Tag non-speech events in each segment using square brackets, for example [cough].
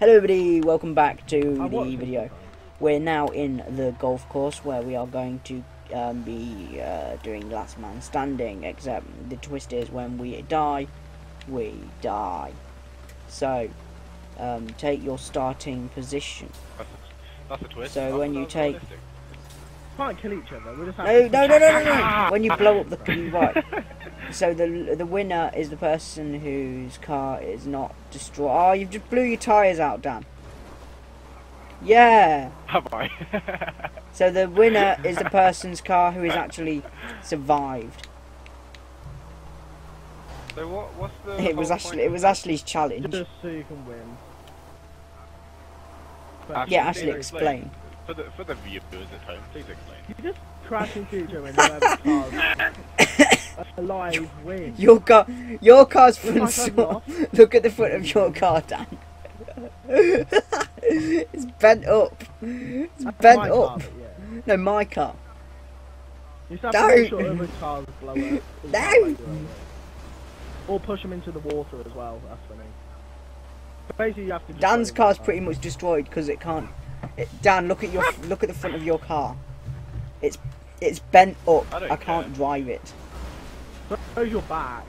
Hello everybody, welcome back to I the video. We're now in the golf course where we are going to um, be uh, doing last man standing, except the twist is when we die, we die. So, um, take your starting position. That's a, that's a twist. So That's- when you take- realistic. Can't kill each other. We're just No, no, no, no, no, no! When you blow up the [laughs] right. So the the winner is the person whose car is not destroyed. Oh, you've just blew your tyres out, Dan. Yeah. Have I? [laughs] So the winner is the person's car who has actually survived. so what? What's the? It was whole Ashley. It was? Ashley's challenge. Just so you can win. But Ashley, Yeah, Ashley, explain. For the for the viewers at home, please explain. You just crash into each other and whoever cars alive wins. Your car, your car's Was my front car saw. [laughs] Look at the front of your car, Dan. [laughs] it's bent up. It's That's bent up. car, yeah. No, my car. You just have to make Don't. sure other cars blow up. [laughs] No. Or push them into the water as well. That's funny. Basically, you have to. Dan's destroy car's the pretty much destroyed because it can't. It, Dan, look at your look at the front of your car. It's it's bent up. I I can't care. drive it. Throws your back.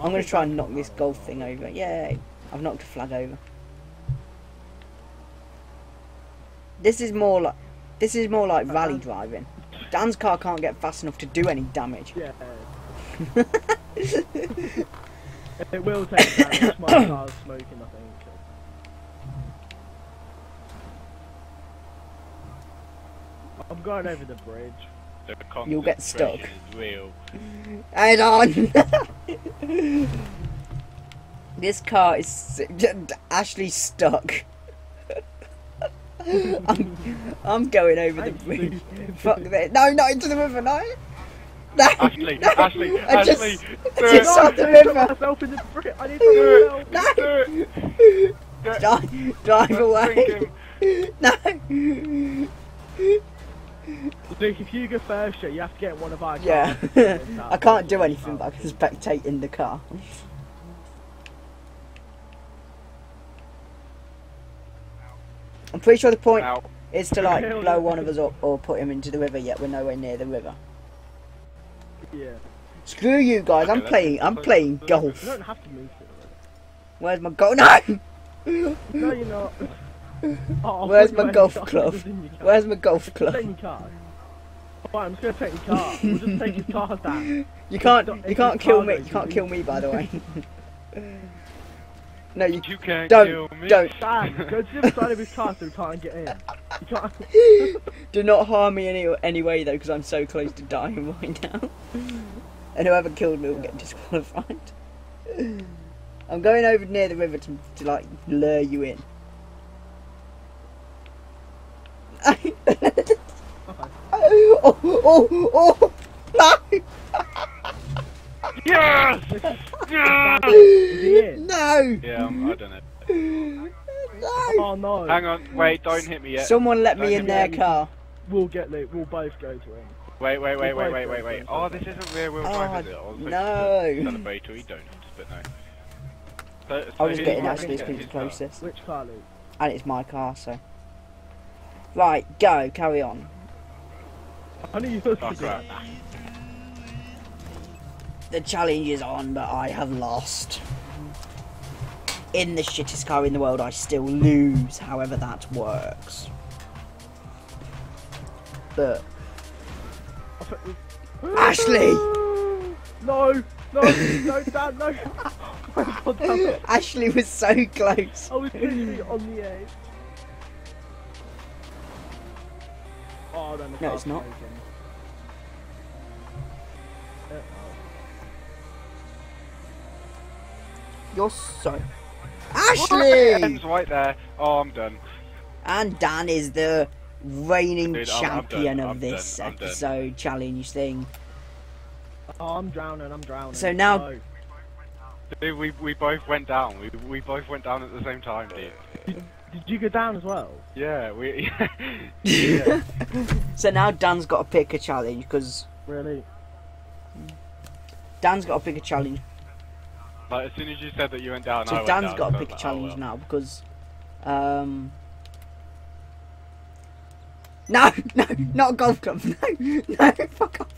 I'm gonna try and knock this golf thing over. Yay! I've knocked a flag over. This is more like this is more like uh-huh. rally driving. Dan's car can't get fast enough to do any damage. Yeah. [laughs] it will take damage. My car's smoking, I think. I'm going over the bridge. You'll get stuck. Head on. this car is Ashley's stuck. [laughs] I'm, I'm going over the bridge. Fuck that. No, not into the river, no. No, Ashley, [laughs] no. Ashley, I just- Ashley, I [laughs] just saw the I river. myself in the bridge. I need to. No. Drive, drive away. No. Luke, if you go first, you have to get one of our cars. Yeah. [laughs] I can't do anything, but I can spectate in the car. I'm pretty sure the point Ow. is to like [laughs] blow one of us up or put him into the river. Yet we're nowhere near the river. Yeah. Screw you guys! I'm playing. I'm playing golf. You don't have to move to Where's my golf? [laughs] No. No, you're not. Oh, Where's my golf club? car. in your car. Where's my golf Take club? your car. Fine, I'm just gonna take your car. We'll just take your car down. You can't. It's You can't kill me. You can't kill me, by the way. [laughs] [laughs] No, you You can't Don't, kill me. don't. [laughs] Dan, go to the other side of his car so we can't get in. You can't. do not harm me any anyway though, because I'm so close to dying right now. And whoever killed me will get disqualified. I'm going over near the river to, to like lure you in. Oh, oh, oh, no! Yes! Yes! is? No! Yeah, um, I don't know. No! Oh no. Hang on, wait, don't hit me yet. Someone let me Don't in their me- car. We'll get Luke. We'll both go to him. Wait, wait, wait, We'll wait, wait, wait, wait. Oh, this isn't rear wheel Oh, drive, is it? I no. for Celebratory donuts, but no. So, I was who's getting my Ashley's finger? because Who's it's closest. Which car, Luke? And it's my car, so. Right, go, carry on. I knew you were Oh, crap. The challenge is on, but I have lost. In the shittest car in the world, I still lose, however that works. But, Ashley! [laughs] No, no, no, Dan, no. [laughs] Oh my God, Dan. [laughs] Ashley was so close. I was literally on the edge. Oh, then the No, car's it's not. smoking. Uh, You're so. Ashley! Ends right there. Oh, I'm done. And Dan is the reigning Dude, I'm- I'm champion of I'm this done. episode challenge thing. Oh, I'm drowning, I'm drowning. So now- No. Dude, we, we both went down. We, we both went down at the same time, dude. [laughs] Did you go down as well? Yeah, we. [laughs] yeah. So now Dan's got to pick a challenge because Really? Dan's got to pick a challenge. Like, as soon as you said that you went down, I So went Dan's down, got to I pick a was like, oh, challenge well. now because, um, no, [laughs] no, not a golf club. [laughs] No, no, fuck off.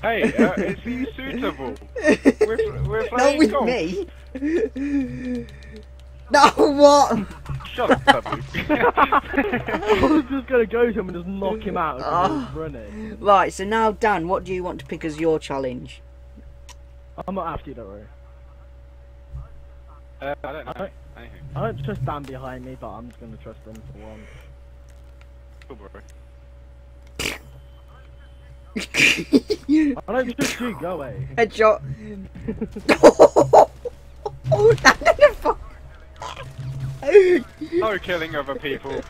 Hey, uh, is he suitable? We're, we're Not playing with golf. me. No, [laughs] what? Shut up, Taboo. [laughs] I was just gonna go to him and just knock him out because Oh. running. Right, so now Dan, what do you want to pick as your challenge? I'm not after you, don't worry. uh, I don't know. I- Anything. I don't trust Dan behind me, but I'm just gonna trust him for one. Cool, bro. I don't trust you, go away. [laughs] Headshot. oh, that didn't fuck. No killing other people.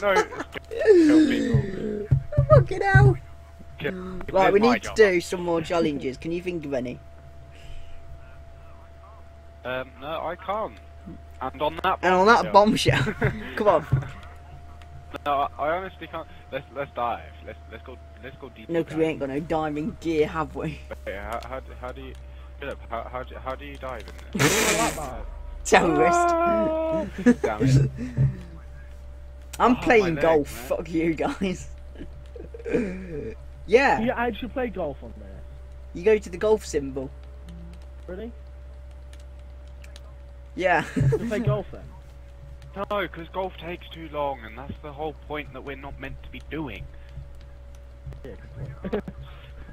No, [laughs] kill people. Fucking hell. Kill. Right, we need to do some more challenges. Can you think of any? Um, no, I can't. And on that. And on that bombshell- [laughs] come on. No, I, honestly can't. Let's let's dive. Let's let's go let's go deep. No, because we ain't got no diving gear, have we? Wait, how, how, do- how do you? Philip, how, how, do, how do you dive in this? [laughs] like that. Terrorist. Damn it. I'm Oh, playing golf. man. Fuck you guys. Do [laughs] yeah, you actually play golf on there? you go to the golf symbol. Really? Yeah. You [laughs] play golf then? No, because golf takes too long, and that's the whole point that we're not meant to be doing. Yeah.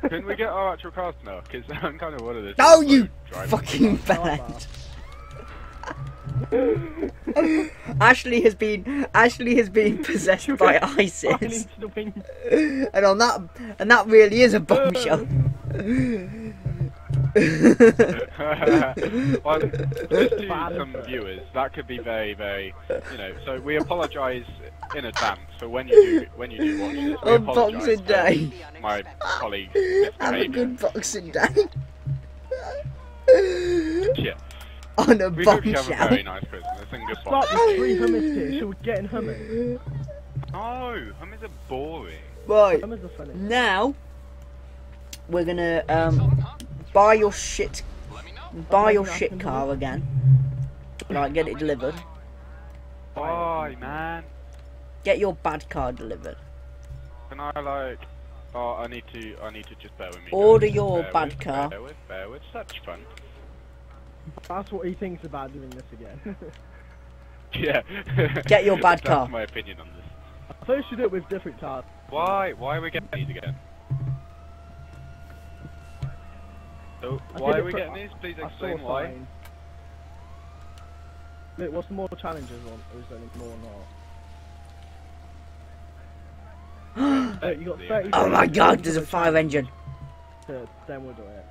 [laughs] Can we get our actual cars now? Because I'm kind of one of this. No, you fucking I like bad. Ashley has been Ashley has been [laughs] possessed by I ISIS, need to win. and on that and that really is a bombshell. [laughs] well, just to some viewers, that could be very, very, you know. So we apologise in advance for when you do when you do watch this. We on Boxing Day, My colleague have a good Boxing Day. Yeah. On a We hope you have a bombshell. very nice Christmas and good Start boxing. with three hummus sticks. Should we get in hummus? No, hummus are boring. Right Hummus are funny. now, we're gonna um buy your shit, buy your shit car again. Right, get it delivered. Bye, man. Get your bad car delivered. Can I like? Oh, I need to. I need to just bear with me. Order guys. your Bear bad with, car. Bear with, bear with. Such fun. That's what he thinks about doing this again. [laughs] Yeah. [laughs] Get your bad That's car. my opinion on this. I thought you should do it with different cars. Why? Why are we getting these again? So, why are we getting these? Please explain why. fine. Wait, what's the more challenges on? Or is there any more or not? [gasps] Wait, you got 30 Oh my god, there's a the fire engine. to- Then we'll do it.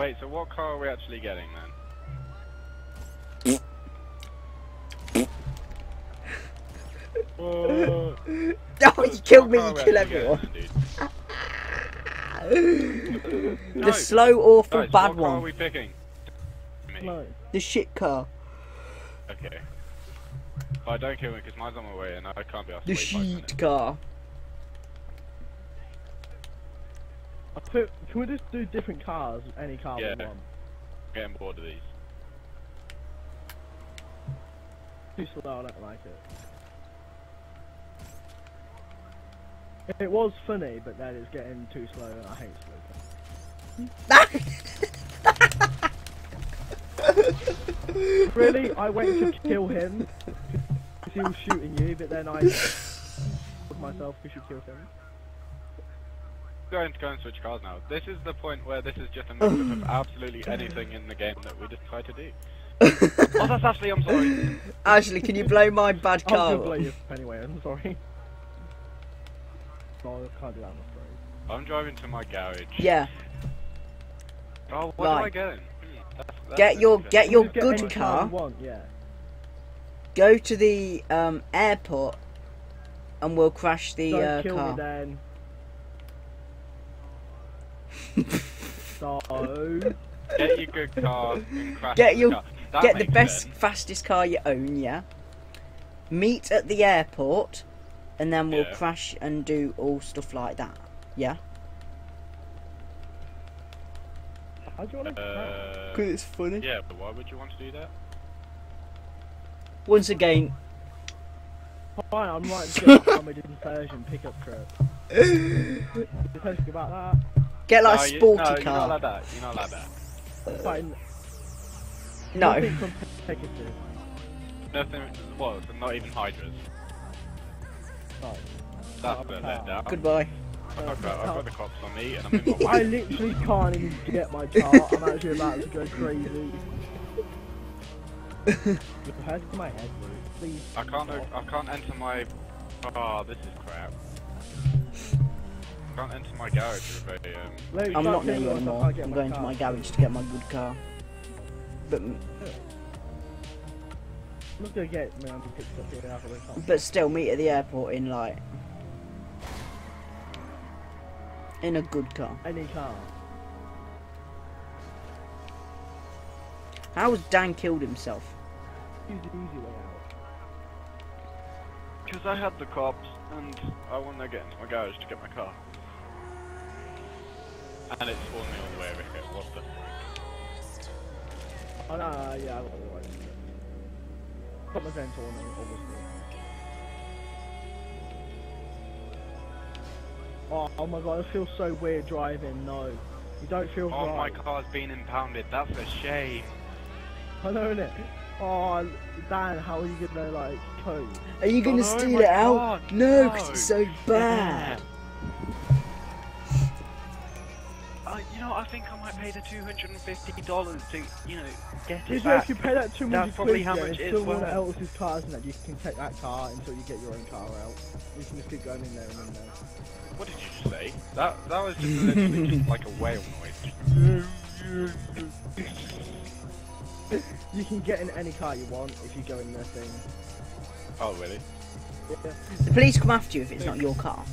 Wait, so what car are we actually getting then? [laughs] Oh, you killed me, you car kill everyone. getting, dude? [laughs] The No, slow, awful, guys, bad what car are one. we picking? Me. No. The shit car. Okay. Oh, don't kill me because mine's on my way and I can't be asked The to wait minutes. shit car. I put, can we just do different cars? Any car Yeah. we want. Getting bored of these. Too slow, I don't like it. It was funny, but then it's getting too slow and I hate slow cars. [laughs] Really? I went to kill him because he was shooting you, but then I killed myself because you killed him. Going to go and switch cars now. This is the point where this is just a mix of [sighs] absolutely anything in the game that we just try to do. [laughs] oh, that's Ashley, I'm sorry. Ashley, can you blow my bad I'm car gonna up? blow you anyway, I'm sorry. [laughs] No, I can't do that, I'm afraid. I'm driving to my garage. Yeah, Oh, what I Right. get in? Hmm, that's- that's Get your- get your Just get good any car. you want, yeah. go to the um, airport and we'll crash the Don't uh, kill car. me then. So, Get your good car and crash Get the your- car. Get the best, sense. fastest car you own, yeah? Meet at the airport and then we'll Yeah. crash and do all stuff like that. Yeah. How do you want to Uh, it's funny. yeah, but why would you want to do that? Once again, Fine, I'm writing to get my Armored Insurgent pickup truck. [laughs] You think about that? Get like no, a you- sporty no, You're not car. that. You're not allowed that. Fine. No. Nothing from Nothing. Well, not even Hydras. No. That's the okay. letdown. Goodbye. I've got, I've got the cops on me, and I'm in my I literally can't even get my car. I'm actually about to go crazy. [laughs] Your head to my head, please. I can't. I can't enter my. Oh, this is crap. I can't enter my garage with a. Um, Luke, I'm not near you anymore. I'm my going to my garage to get my good car. But I'm not gonna get me on picked up here but still, meet at the airport in like in a good car. Any car. How has Dan killed himself? Use the easy way out. Because I had the cops, and I want to get into my garage to get my car. And it spawned me all the way over here. What the frick? Oh no, no, yeah, I got the right. Got my vent on, obviously. Oh, oh my god, it feels so weird driving. No, you don't feel Oh, my car's been impounded. That's a shame. I know innit? Oh, Dan, how are you gonna like cope? Are you gonna no, steal it out? God, No, no. because it's so bad. Uh, you know, I think I might pay the two hundred and fifty dollars to, you know, get If it you back. you pay that 200 That's probably how much and it is someone worth. else's cars and that you can take that car until you get your own car out. You can just keep going in there and in there. What did you just say? That that was just literally just [laughs] like a whale noise. [laughs] [laughs] [laughs] You can get in any car you want if you go in their thing. Oh really? Yeah. The police come after you if it's not your car.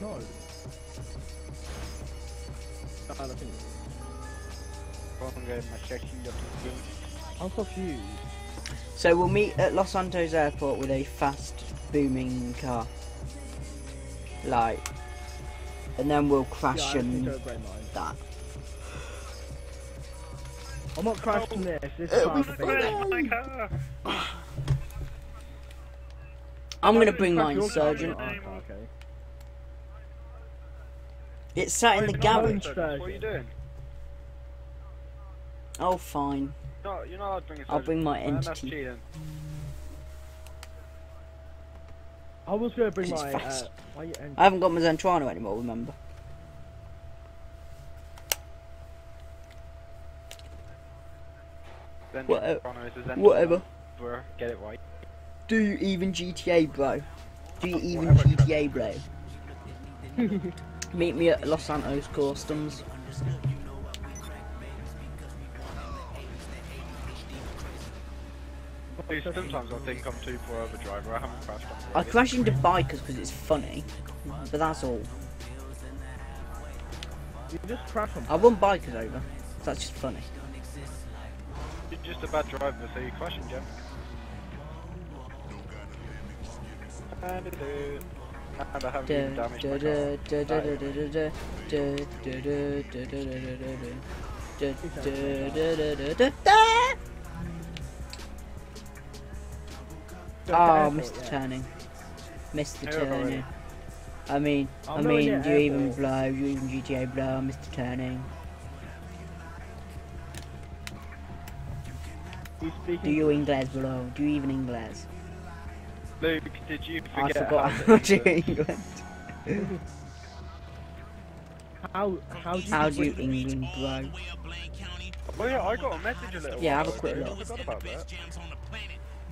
No. I don't think. I'm confused. So we'll meet at Los Santos Airport with a fast, booming car. Like, and then we'll crash yeah, and that. I'm not crashing oh. this. This is be. I'm gonna bring my insurgent. Oh, okay. It's sat in the garage. What are you doing? Oh, fine. No, I'll bring my entity cheating. I was gonna bring my. fast. Uh, my. I haven't got my Zentorno anymore. Remember? Then Whatever- Toronto is a Zen- Whatever. Bro, Get it right. Do you even GTA, bro? Do you even Whatever. GTA, bro? [laughs] Meet me at Los Santos Customs. Sometimes I think I'm too far of a driver. I haven't crashed I crash into bikers because it's funny, but that's all. You just crash them. I run bikers over. That's just funny. You're just a bad driver, so you're crashing, Jim. And it is. And I haven't even damaged my car. Oh, airport, missed the yeah. turning. Missed the Yeah, already. turning. I mean, I mean, to you even blow, you even GTA blow, the turning. Do you English blow? Do you even English? Luke, did you I forget forgot how [laughs] to England. How how do you How do you England blow? Oh yeah, I got a message a little Yeah, have a quick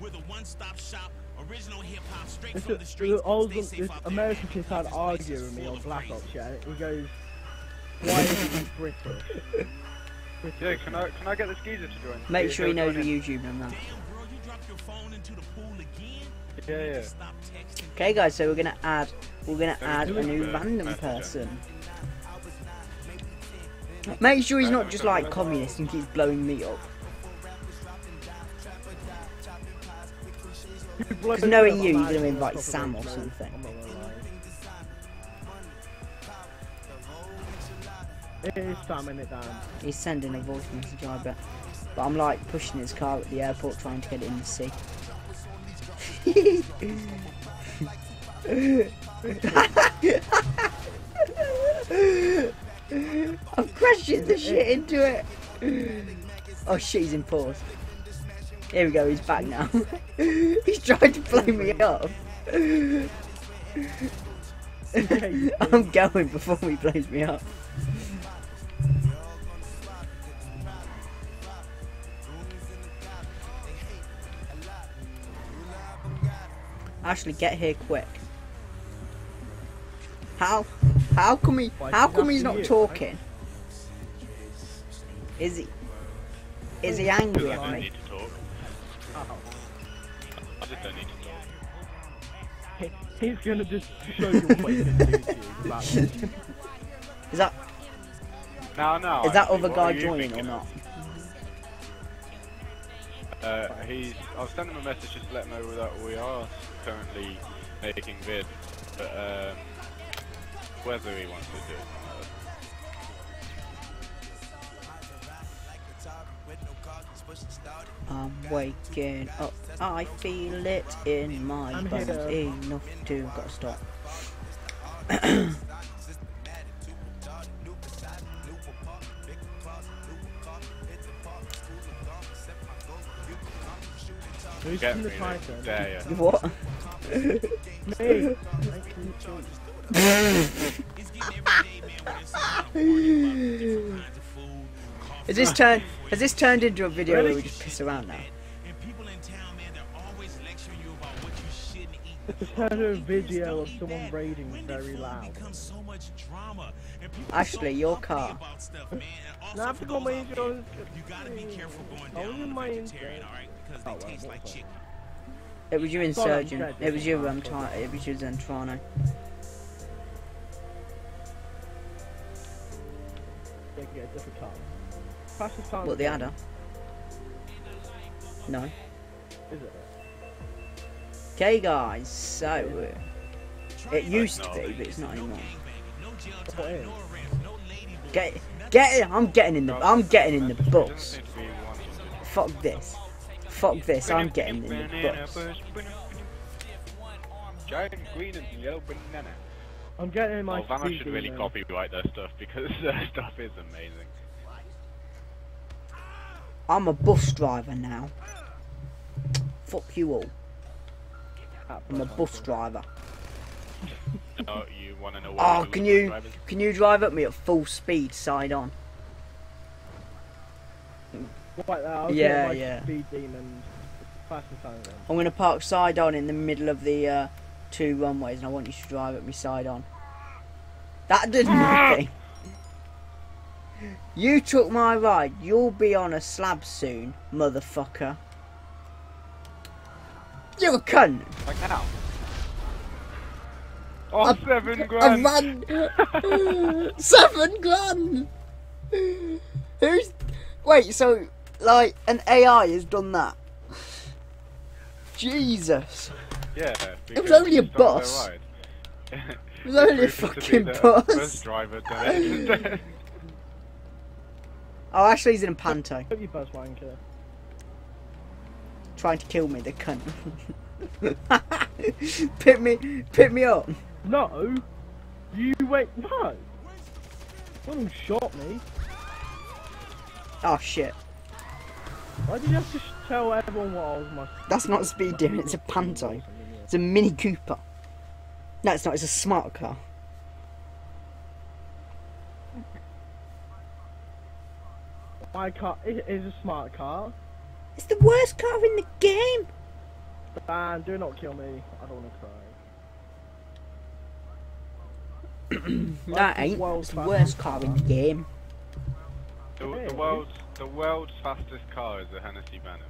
we're the one-stop shop, original hip-hop, straight it's from the streets. All Stay safe American there. kids arguing with me on Black Ops, yeah? He goes, [laughs] why is he British? Yeah, can I, can I get this geezer to join? Make sure he knows your YouTube number. Damn, girl, you dropped your phone into the pool again? Yeah, yeah. Okay, guys, so we're gonna add, we're gonna add a new random person. Make sure he's not just like communist and keeps blowing me up. Because knowing you, you're gonna invite Sam or something. I'm not gonna lie. It is Sam in it, Dan. He's sending a voice message, I bet. But I'm like pushing his car at the airport trying to get it in the sea. [laughs] I'm crashing the shit into it. Oh shit, he's in pause. Here we go, he's back now. [laughs] he's trying to blow me up. [laughs] I'm going before he blows me up. Ashley, get here quick. How? How come he? Why, How he's come he's not you, talking? Is he? Is he angry I at don't me? I just don't need to talk. He's gonna just show [laughs] you what he can do to you. about it. Is that No, no. is that actually, other guy joining or not? Uh, he's. I'll send him a message just to let him know that we are currently making vid, but um, whether he wants to do it. I'm waking up. I feel it in my I'm bones. here. Enough to gotta stop. Who's Get in the me, Titan? dare. What? Me. [laughs] Has this turned? Has this turned into a video where we just piss around now? It's had a video of someone raiding very loud. Ashley, your car. [laughs] Now I've got my insurance. You gotta be careful going down on my vegetarian, alright? Because they taste like chicken. It was your Sorry, insurgent. It was your um. is it was your Zentorno. Yeah, get a different car. Crash the. What the adder? No. Is it? Okay, guys. So uh, it used to be, but it's not anymore. Get, get it. I'm getting in the. I'm getting in the bus. seem to be wanting to- Fuck this. Fuck this. I'm getting in the bus. Giant green and yellow banana. I'm getting in my Oh, Vanna should really copyright their stuff because [laughs] their stuff is amazing. I'm a bus driver now. Fuck you all. I'm a bus driver. Oh, you want to know what? Oh, can you drivers? can you drive at me at full speed, side on? Right there, I'll Yeah, get my yeah. speed demon. Fast and silent. then. I'm gonna park side on in the middle of the uh, two runways, and I want you to drive at me side on. That did nothing. You took my ride. You'll be on a slab soon, motherfucker. You're a cunt. Like now. Oh, I- seven I grand. ran [laughs] seven grand. Who's? Wait, so like an AI has done that? Jesus. Yeah. It was only a bus. It was only a [laughs] Proven to be fucking the bus. Bus driver done. [laughs] Oh, actually, he's in a panto, Hope you buzz wanker. Trying to kill me. The cunt. [laughs] pick me, pick me up. No! You wait, no! Someone shot me. Oh shit. Why did you have to tell everyone what I was my... That's not a speed demon. It's a panto. It's a Mini Cooper. No, it's not. It's a smart car. My car is a smart car. It's the worst car in the game. Dan, do not kill me. I don't want to cry. [clears throat] That the ain't. world's It's the worst car in the game. The, Yeah, the world's the world's fastest car is a Hennessy Venom.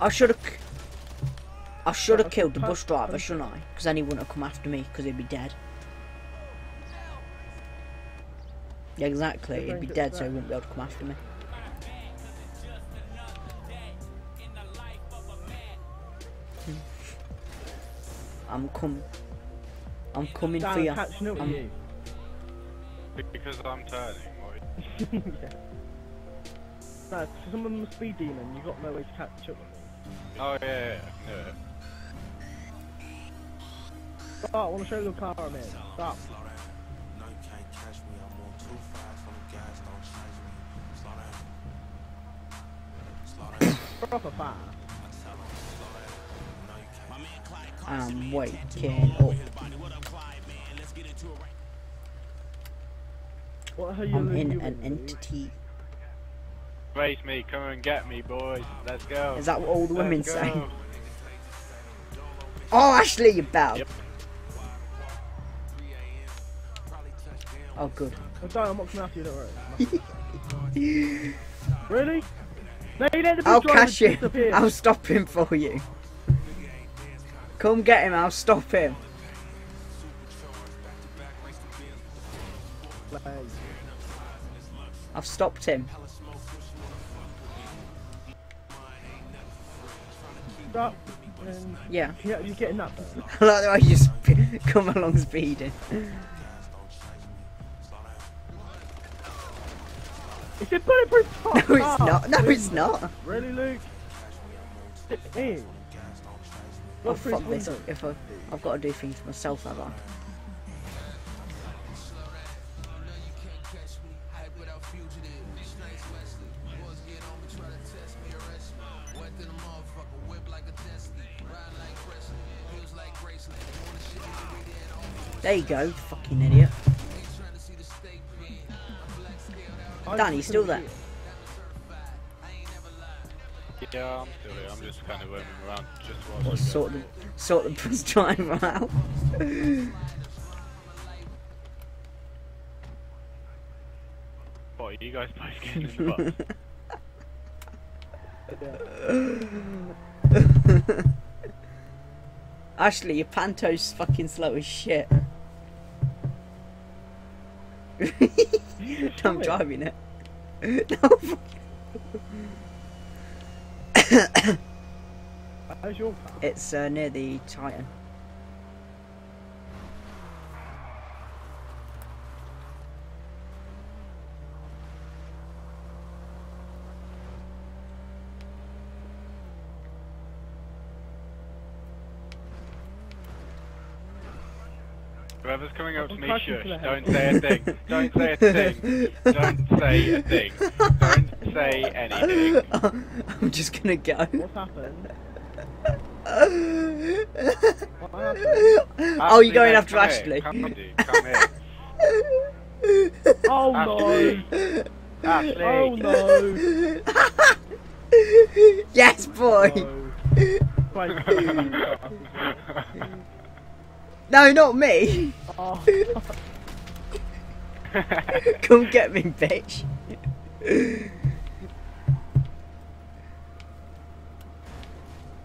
I should have. I should have killed the bus driver, shouldn't I? Because then he wouldn't have come after me, because he'd be dead. Yeah, exactly. He'd be dead, so he wouldn't be able to come after me. I'm com. I'm coming Dan, for you. catching up with Um, you. Because I'm turning. What? [laughs] yeah. No, because I'm a speed demon, you got no way to catch up with me. Oh yeah, yeah, yeah, I. Oh, I want to show you the car I'm in. Stop. No, you I'm waking up. What the hell are you I'm in an entity. Race me, come and get me, boys. Let's go. Is that what all the women say? Oh, Ashley, you bell. Yep. Oh, good. Oh, don't, I'm not coming after you, don't worry. [laughs] really? No, you let the I'll driver catch him. I'll stop him for you. Come get him. I'll stop him. I've stopped him. Stop. And Yeah. yeah, you're getting that. Though. I like the way you just [laughs] come along speeding. It's a bulletproof. [laughs] No, it's not. No, it's not. Really, Luke? It is. Oh, fuck this. If I, I've got to do things myself, have I? There you go, fucking idiot. I Dan, you just still there? Yeah, I'm still here. I'm just kind of roaming around. Just Or you sort the sort the bus [laughs] driver out. What, are you guys both [laughs] getting in the bus? [laughs] Ashley, your panto's fucking slow as shit. I'm driving it. No, fuck- How's your car? it's uh, near the Titan. Whoever's coming up to me, shush. to Don't say a thing. Don't say a thing. [laughs] Don't say a thing. Don't say anything. [laughs] I'm just gonna go. What's happened? What happened? oh, you're going after come here. Ashley. Come, dude, come here. Oh [laughs] no! Ashley. Ashley. Oh no! [laughs] yes, oh, boy. No. No, not me. Oh, Come get me, bitch.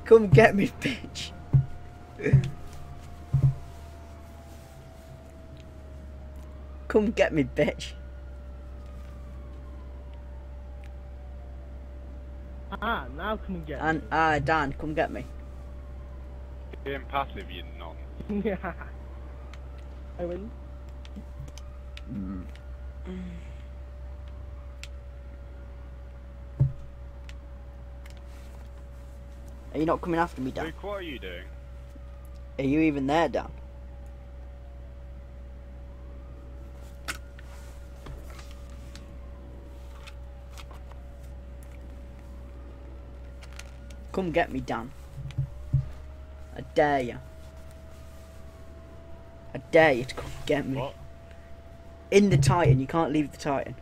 Come get me, bitch. Come get me, bitch. ah, now come and get And uh, Dan, come get me. Being passive, you non. Yeah. [laughs] I win. Are you not coming after me, Dan? Luke, what are you doing? Are you even there, Dan? Come get me, Dan. I dare you. I dare you to come get me. What? In the Titan, you can't leave the Titan.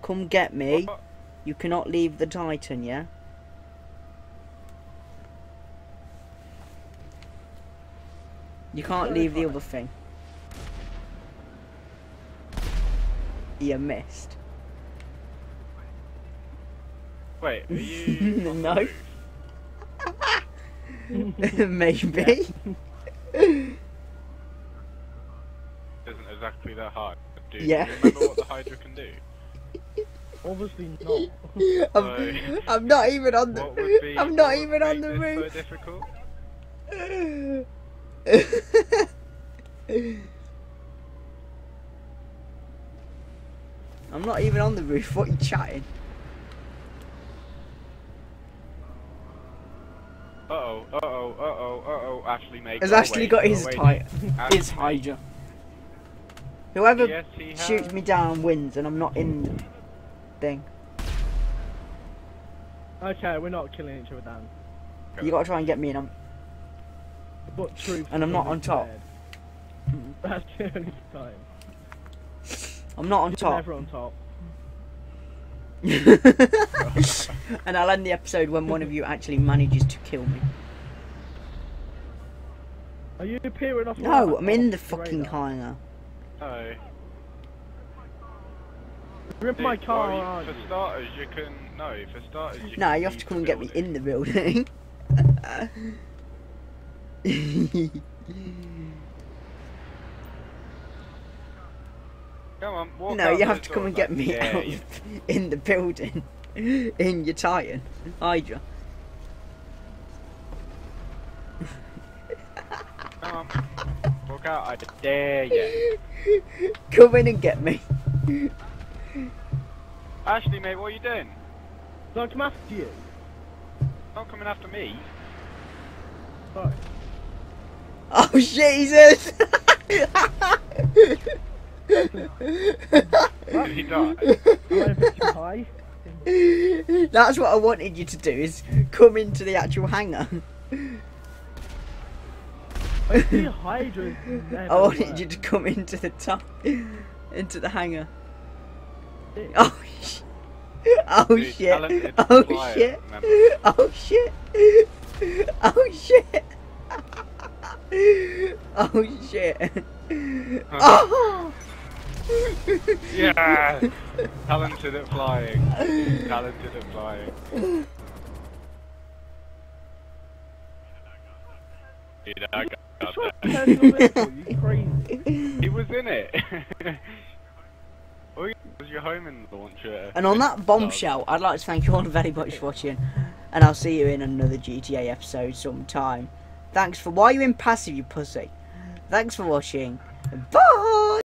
Come get me. What? You cannot leave the Titan, yeah? You can't leave the other thing. You missed. Wait, are you? [laughs] on the No. move? [laughs] Maybe. Isn't exactly that hard. Do Yeah. you remember what the Hydra can do? [laughs] Obviously not. [laughs] I'm, I'm not even on the. I'm not even on the roof. So difficult? [laughs] I'm not even on the roof. What are you chatting? Uh oh, uh oh, uh oh, uh oh. Ashley mate. Has Ashley away, got his tight? His Hydra. Whoever Yes, shoots me down wins, and I'm not in the thing. Okay, we're not killing each other, Dan. You gotta try and get me, and I'm. But truth. And I'm not on top. [laughs] That's the only time. I'm not on You're top. never on top. [laughs] and I'll end the episode when one of you actually manages to kill me. Are you appearing off? No, I'm in the fucking radar? hangar. No. You're my car, well, you- aren't For starters, you can. No, for starters, you No, can you have to come and the get me in the building. Come on, walk no, you have to come and doors, get me I dare out you. in the building. In your Titan. Hydra. Come on, walk out. I dare you. Come in and get me. Ashley, mate, what are you doing? Don't come after you. Not coming after me. Sorry. Oh Jesus! Did he die? I went a bit too high. That's what I wanted you to do is come into the actual hangar. I see Hydra. I wanted you to come into the top into the hangar. Oh shit. Oh Dude, shit. Oh flyer, shit. remember? Oh shit. Oh shit. Oh shit. Oh. Yeah! Talented at flying. Talented at flying. Dude, I got What's that. your personal vehicle? You crazy? He was in it. [laughs] oh, yeah, was your homing launcher? Uh, and on that bombshell, I'd like to thank you all very much for watching, and I'll see you in another GTA episode sometime. Thanks for why are you in passive, you pussy? Thanks for watching. Bye.